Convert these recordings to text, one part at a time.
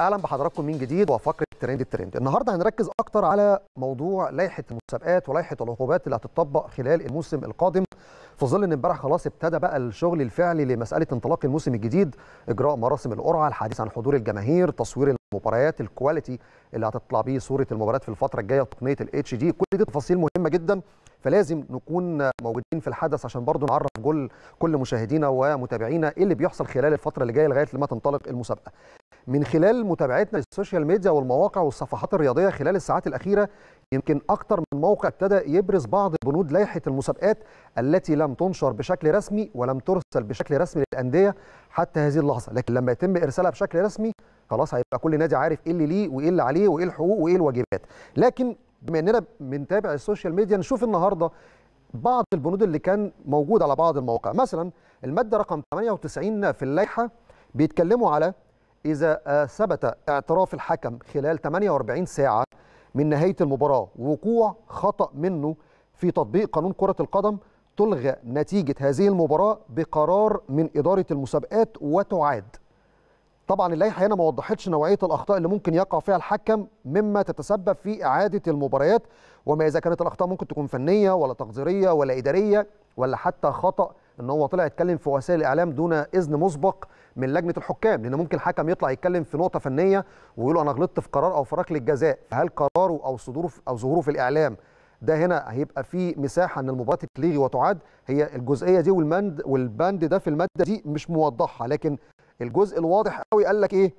أهلا بحضراتكم من جديد وفقره trend ال trend. النهارده هنركز أكتر على موضوع لائحة المسابقات ولائحة العقوبات اللي هتطبق خلال الموسم القادم. في ظل إن امبارح خلاص ابتدى بقى الشغل الفعلي لمسألة انطلاق الموسم الجديد إجراء مراسم القرعة الحديث عن حضور الجماهير تصوير المباريات ال quality اللي هتطلع بيه صورة المباريات في الفترة الجاية تقنيه ال HD كل دي تفاصيل مهمة جدا فلازم نكون موجودين في الحدث عشان برضو نعرف كل كل مشاهدينا ومتابعينا إيه اللي بيحصل خلال الفترة اللي جاية لغاية لما تنطلق المسابقة. من خلال متابعتنا لل social media والمواقع والصفحات الرياضية خلال الساعات الأخيرة يمكن أكثر من موقع ابتدى يبرز بعض بنود لائحة المسابقات التي لم تنشر بشكل رسمي ولم ترسل بشكل رسمي للأندية حتى هذه اللحظة. لكن لما يتم إرسالها بشكل رسمي خلاص هيبقى كل نادي عارف إيه اللي ليه وإيه اللي عليه وإيه الحقوق وإيه الواجبات. لكن بما إننا بنتابع ال social media نشوف النهارده بعض البنود اللي كان موجود على بعض المواقع. مثلا المادة رقم 98 في اللائحة بيتكلموا على إذا ثبت اعتراف الحكم خلال 48 ساعة من نهاية المباراة وقوع خطأ منه في تطبيق قانون كرة القدم تلغى نتيجة هذه المباراة بقرار من إدارة المسابقات وتعاد. طبعا اللائحة هنا ما وضحتش نوعية الأخطاء اللي ممكن يقع فيها الحكم مما تتسبب في إعادة المباريات وما إذا كانت الأخطاء ممكن تكون فنية ولا تقديرية ولا إدارية ولا حتى خطأ إن هو طلع يتكلم في وسائل الإعلام دون إذن مسبق من لجنة الحكام لأن ممكن الحكم يطلع يتكلم في نقطة فنية ويقول أنا غلطت في قرار أو في ركلة جزاء. فهل قراره أو صدوره أو ظهوره في الإعلام ده هنا هيبقى في مساحة إن المباراه تتلغي وتعاد؟ هي الجزئية دي والمند والبند ده في المادة دي مش موضحها لكن الجزء الواضح قوي قال لك إيه؟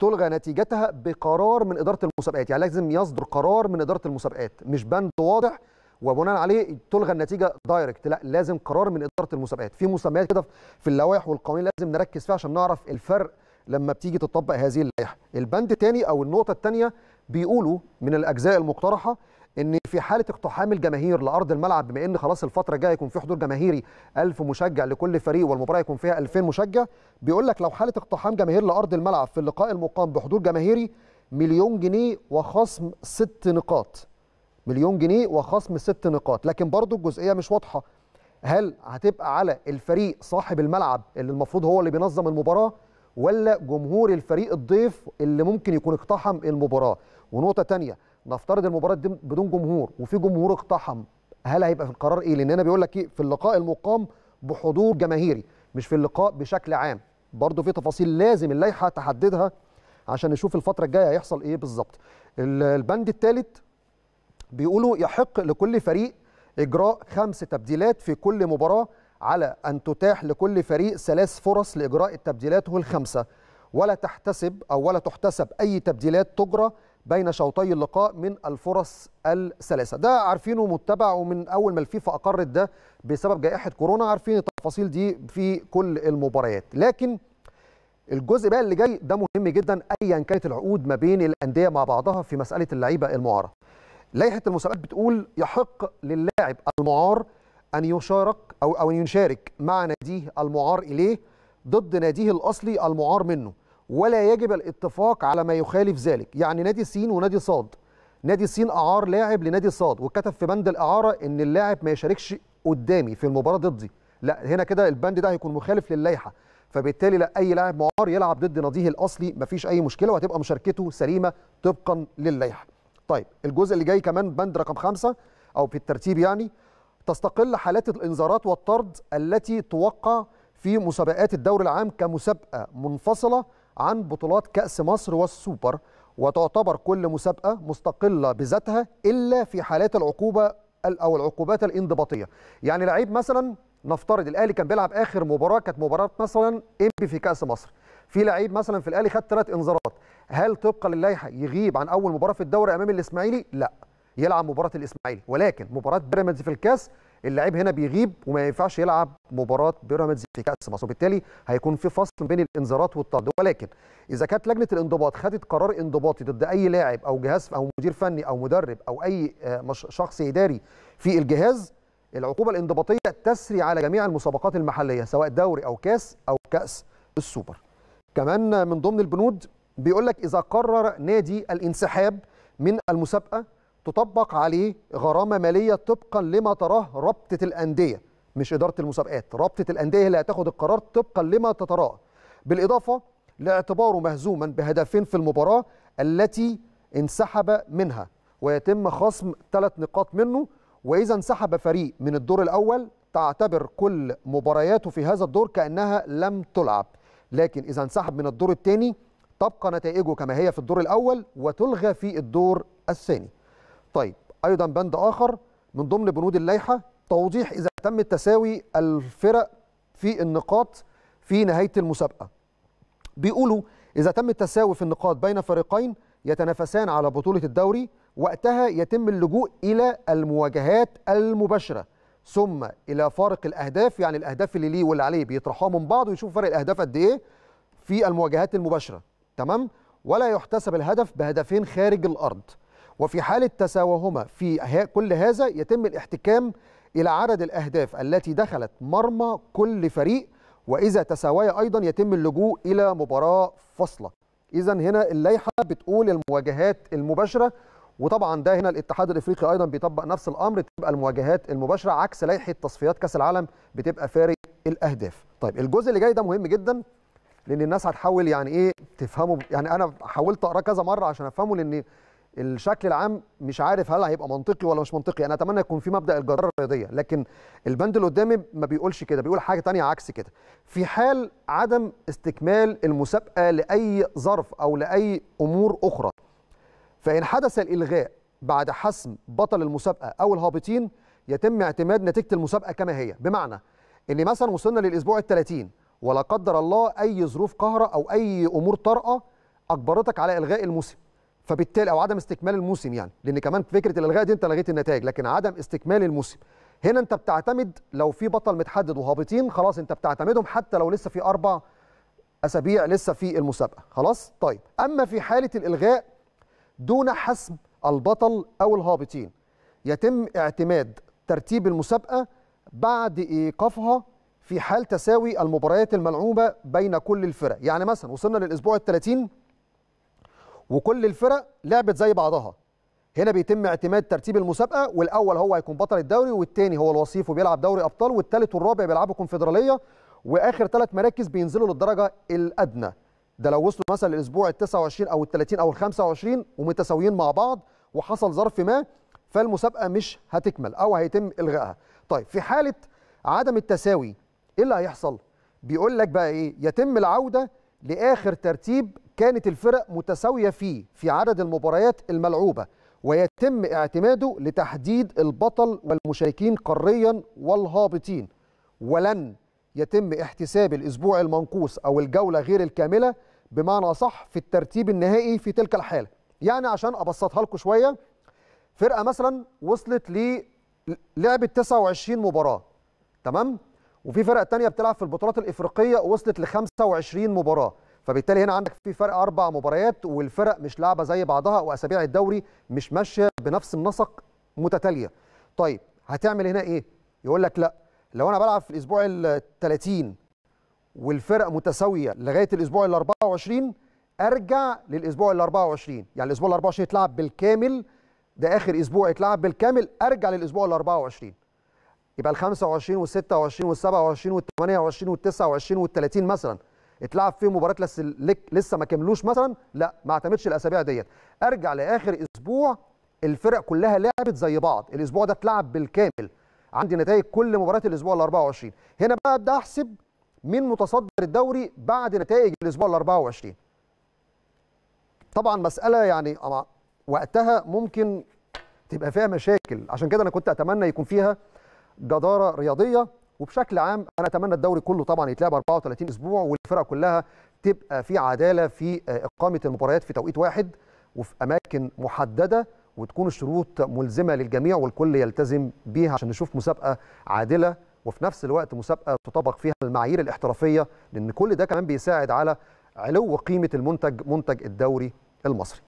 تلغى نتيجتها بقرار من إدارة المسابقات. يعني لازم يصدر قرار من إدارة المسابقات مش بند واضح وبناء عليه تلغى النتيجة دايركت. لا لازم قرار من إدارة المسابقات. في مسميات كده في اللوائح والقوانين لازم نركز فيها عشان نعرف الفرق لما بتيجي تطبق هذه اللائحة. البند الثاني أو النقطة الثانية بيقولوا من الأجزاء المقترحة إن في حالة اقتحام الجماهير لأرض الملعب بما إن خلاص الفترة الجاية يكون في حضور جماهيري 1000 مشجع لكل فريق والمباراة يكون فيها 2000 مشجع بيقول لك لو حالة اقتحام جماهير لأرض الملعب في اللقاء المقام بحضور جماهيري مليون جنيه وخصم ست نقاط. مليون جنيه وخصم ست نقاط. لكن برضو الجزئية مش واضحة. هل هتبقى على الفريق صاحب الملعب اللي المفروض هو اللي بينظم المباراة ولا جمهور الفريق الضيف اللي ممكن يكون اقتحم المباراة؟ ونقطة تانية نفترض المباراة دي بدون جمهور وفي جمهور اقتحم هل هيبقى في القرار إيه؟ لأن هنا بيقول لك إيه في اللقاء المقام بحضور جماهيري مش في اللقاء بشكل عام. برضو في تفاصيل لازم اللائحة تحددها عشان نشوف الفترة الجاية هيحصل إيه بالظبط. البند الثالث بيقولوا يحق لكل فريق إجراء خمس تبديلات في كل مباراة على أن تتاح لكل فريق ثلاث فرص لإجراء التبديلات الخمسة ولا تحتسب أو ولا تحتسب أي تبديلات تجرى بين شوطي اللقاء من الفرص الثلاثة. ده عارفينه متبع ومن أول ما الفيفا أقرت ده بسبب جائحة كورونا عارفين التفاصيل دي في كل المباريات. لكن الجزء بقى اللي جاي ده مهم جدا أيا كانت العقود ما بين الأندية مع بعضها في مسألة اللعيبة المعارة. لائحة المسابقات بتقول يحق للاعب المعار أن يشارك أو أو أن يشارك مع ناديه المعار إليه ضد ناديه الأصلي المعار منه ولا يجب الاتفاق على ما يخالف ذلك. يعني نادي سين ونادي صاد. نادي سين أعار لاعب لنادي صاد وكتب في بند الإعارة إن اللاعب ما يشاركش قدامي في المباراة ضدي. لا هنا كده البند ده هيكون مخالف للائحة. فبالتالي لا أي لاعب معار يلعب ضد ناديه الأصلي مفيش أي مشكلة وهتبقى مشاركته سليمة طبقا للائحة. طيب الجزء اللي جاي كمان بند رقم خمسة أو في الترتيب يعني تستقل حالات الإنذارات والطرد التي توقع في مسابقات الدوري العام كمسابقة منفصلة عن بطولات كأس مصر والسوبر وتعتبر كل مسابقة مستقلة بذاتها إلا في حالات العقوبة أو العقوبات الانضباطية. يعني لعيب مثلا نفترض الأهلي كان بيلعب آخر مباراة كانت مباراة مثلا إنبي في كأس مصر. في لعيب مثلا في الأهلي خد ثلاث إنذارات. هل طبقا للائحه يغيب عن أول مباراة في الدوري أمام الإسماعيلي؟ لا. يلعب مباراة الإسماعيلي. ولكن مباراة بيراميدز في الكاس اللاعب هنا بيغيب وما ينفعش يلعب مباراة بيراميدز في كأس مصر. وبالتالي هيكون في فصل بين الانذارات والطرد. ولكن إذا كانت لجنة الانضباط خدت قرار انضباطي ضد أي لاعب أو جهاز أو مدير فني أو مدرب أو أي شخص إداري في الجهاز العقوبة الانضباطية تسري على جميع المسابقات المحلية سواء دوري أو كاس أو كأس السوبر. كمان من ضمن البنود بيقول لك إذا قرر نادي الانسحاب من المسابقة تطبق عليه غرامة مالية طبقا لما تراه رابطة الأندية مش إدارة المسابقات رابطة الأندية اللي هتاخد القرار طبقا لما تتراه. بالإضافة لاعتباره مهزوما بهدفين في المباراة التي انسحب منها ويتم خصم ثلاث نقاط منه وإذا انسحب فريق من الدور الأول تعتبر كل مبارياته في هذا الدور كأنها لم تلعب. لكن إذا انسحب من الدور الثاني تبقى نتائجه كما هي في الدور الأول وتلغى في الدور الثاني. طيب أيضا بند آخر من ضمن بنود اللائحة توضيح إذا تم تساوي الفرق في النقاط في نهاية المسابقة. بيقولوا إذا تم التساوي في النقاط بين فريقين يتنافسان على بطولة الدوري وقتها يتم اللجوء إلى المواجهات المباشرة ثم إلى فارق الأهداف يعني الأهداف اللي ليه واللي عليه بيطرحوها من بعض ويشوفوا فرق الأهداف قد إيه في المواجهات المباشرة. تمام؟ ولا يحتسب الهدف بهدفين خارج الأرض. وفي حاله تساويهما في كل هذا يتم الاحتكام إلى عدد الأهداف التي دخلت مرمى كل فريق وإذا تساويا أيضا يتم اللجوء إلى مباراة فاصلة. اذا هنا اللائحة بتقول المواجهات المباشرة وطبعا ده هنا الاتحاد الإفريقي أيضا بيطبق نفس الأمر تبقى المواجهات المباشرة عكس لائحة تصفيات كأس العالم بتبقى فارق الأهداف. طيب الجزء اللي جاي ده مهم جدا. لأن الناس هتحاول يعني إيه تفهمه. يعني أنا حاولت اقراه كذا مرة عشان أفهمه لأن الشكل العام مش عارف هل هيبقى منطقي ولا مش منطقي. أنا أتمنى يكون في مبدأ الجداره الرياضية لكن البند اللي قدامي ما بيقولش كده بيقول حاجة تانية عكس كده. في حال عدم استكمال المسابقة لأي ظرف أو لأي أمور أخرى فإن حدث الإلغاء بعد حسم بطل المسابقة أو الهابطين يتم اعتماد نتيجة المسابقة كما هي. بمعنى إن مثلا وصلنا للأسبوع ال30 ولا قدر الله أي ظروف قهرة أو أي أمور طارئة أجبرتك على إلغاء الموسم. فبالتالي أو عدم استكمال الموسم يعني. لأن كمان فكرة الإلغاء دي أنت لغيت النتائج لكن عدم استكمال الموسم. هنا أنت بتعتمد لو في بطل متحدد وهابطين خلاص أنت بتعتمدهم حتى لو لسه في أربع أسابيع لسه في المسابقة. خلاص؟ طيب. أما في حالة الإلغاء دون حسم البطل أو الهابطين يتم اعتماد ترتيب المسابقة بعد إيقافها في حال تساوي المباريات الملعوبة بين كل الفرق. يعني مثلا وصلنا للأسبوع ال30 وكل الفرق لعبت زي بعضها. هنا بيتم اعتماد ترتيب المسابقة والأول هو هيكون بطل الدوري والثاني هو الوصيف وبيلعب دوري أبطال والثالث والرابع بيلعبوا كونفدرالية وآخر ثلاث مراكز بينزلوا للدرجة الأدنى. ده لو وصلوا مثلا للأسبوع ال 29 أو ال 30 أو ال 25 ومتساويين مع بعض وحصل ظرف ما فالمسابقة مش هتكمل أو هيتم إلغائها. طيب في حالة عدم التساوي إيه اللي هيحصل؟ بيقول لك بقى إيه؟ يتم العودة لآخر ترتيب كانت الفرق متساوية فيه في عدد المباريات الملعوبة ويتم اعتماده لتحديد البطل والمشاركين قاريا والهابطين. ولن يتم احتساب الأسبوع المنقوص أو الجولة غير الكاملة بمعنى صح في الترتيب النهائي في تلك الحالة. يعني عشان أبسطها لكم شوية فرقة مثلا وصلت للعبه 29 مباراة تمام؟ وفي فرق تانية بتلعب في البطولات الإفريقية وصلت ل 25 مباراة. فبالتالي هنا عندك في فرق أربع مباريات والفرق مش لعبة زي بعضها وأسابيع الدوري مش ماشية بنفس النسق متتالية. طيب هتعمل هنا إيه؟ يقول لك لأ لو أنا بلعب في الأسبوع ال 30 والفرق متساوية لغاية الأسبوع ال 24 أرجع للأسبوع ال 24 يعني الأسبوع ال 24 يتلعب بالكامل ده آخر أسبوع يتلعب بالكامل أرجع للأسبوع ال 24 يبقى ال 25 وال 26 وال 27 وال 28 وال 29 وال 30 مثلا. اتلعب فيهم مباريات لسه لسه ما كملوش مثلا؟ لا ما اعتمدش الأسابيع ديت. أرجع لآخر أسبوع الفرق كلها لعبت زي بعض. الأسبوع ده اتلعب بالكامل. عندي نتائج كل مباريات الأسبوع ال 24 هنا بقى أبدأ أحسب مين متصدر الدوري بعد نتائج الأسبوع ال 24 طبعا مسألة يعني وقتها ممكن تبقى فيها مشاكل. عشان كده أنا كنت أتمنى يكون فيها جدارة رياضية وبشكل عام أنا أتمنى الدوري كله طبعا يتلعب 34 أسبوع والفرق كلها تبقى في عدالة في إقامة المباريات في توقيت واحد وفي أماكن محددة وتكون الشروط ملزمة للجميع والكل يلتزم بيها عشان نشوف مسابقة عادلة وفي نفس الوقت مسابقة تطبق فيها المعايير الاحترافية لأن كل ده كمان بيساعد على علو قيمة المنتج منتج الدوري المصري.